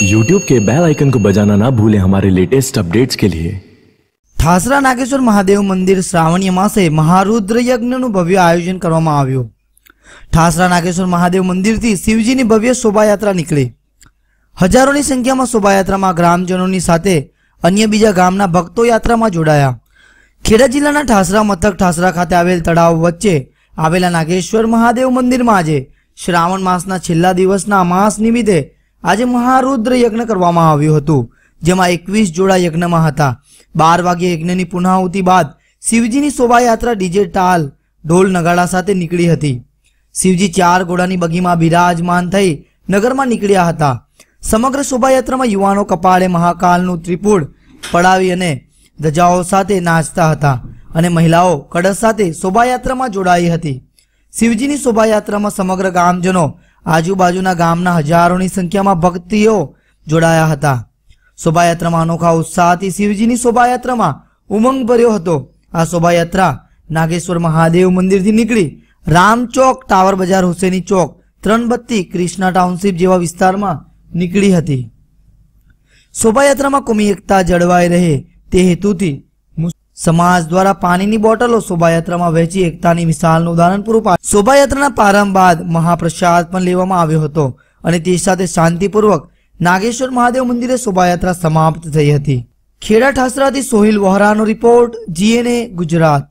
YouTube के bell icon को बजाना ना भूलें हमारे लेटेस्ट अपडेट्स के लिए ઠાસરા નાગેશ્વર મહાદેવ મંદિર શ્રાવણીય માસે મહારુદ્ર યજ્ઞનું ભવ્ય આયોજન કરવામાં આવ્યું ઠાસરા નાગેશ્વર મહાદેવ મંદિરથી શિવજીની ભવ્ય શોભાયાત્રા નીકળી હજારોની સંખ્યામાં શોભાયાત્રામાં ગ્રામજનોની સાથે અન્ય બીજા ગામના ભક્તો યાત્રામાં જોડાયા ખેડા જિલ્લાના ઠાસરા મથક ઠાસરા ખાતે આવેલ તળાવ વચ્ચે આવેલા નાગેશ્વર મહાદેવ મંદિરમાં આજે શ્રાવણ માસના છેલ્લા દિવસના અમાસ નિમિત્તે આજે મહારુદ્ર યજ્ઞ કરવામાં આવ્યું હતું, જેમાં એકવીસ જોડા યજ્ઞમાં હતા. બાર વાગ્યે યજ્ઞની પુનાહુતિ બાદ શિવજીની શોભાયાત્રા ડીજે ટાલ, ઢોલ નગાડા સાથે નીકળી હતી. શિવજી ચાર ઘોડાની બગીમાં બિરાજમાન થઈ નગરમાં નીકળ્યા હતા. સમગ્ર શોભાયાત્રામાં યુવાનો કપાળે મહાકાલનું ત્રિપુડ પડાવી અને ધજાઓ સાથે નાચતા હતા અને મહિલાઓ કળશ સાથે શોભાયાત્રામાં જોડાઈ હતી. શિવજીની શોભાયાત્રામાં સમગ્ર ગામજનો આજુબાજુના ગામના હજારોની સંખ્યામાં ભક્તિઓ જોડાયા હતા. શોભાયાત્રામાં અનોખા ઉત્સાહથી શિવજીની શોભાયાત્રામાં ઉમંગ ભર્યો હતો. આ શોભાયાત્રા નાગેશ્વર મહાદેવ મંદિરથી નીકળી રામચોક ટાવર બજાર, હુસેની ચોક, ત્રણબત્તી ક્રિષ્ના ટાઉનશીપ જેવા વિસ્તારમાં નીકળી હતી. શોભાયાત્રામાં કોમી એકતા જળવાઈ રહે તે હેતુથી સમાજ દ્વારા પાણીની બોટલો શોભાયાત્રામાં વહેંચી એકતાની મિસાલનું ઉદાહરણ પૂરું પાડ્યું. શોભાયાત્રાના પ્રારંભ બાદ મહાપ્રસાદ પણ લેવામાં આવ્યો હતો અને તે સાથે શાંતિપૂર્વક નાગેશ્વર મહાદેવ મંદિરે શોભાયાત્રા સમાપ્ત થઈ હતી. ખેડા ઠાસરાથી સોહિલ વોહરાનો રિપોર્ટ જીએનએ ગુજરાત.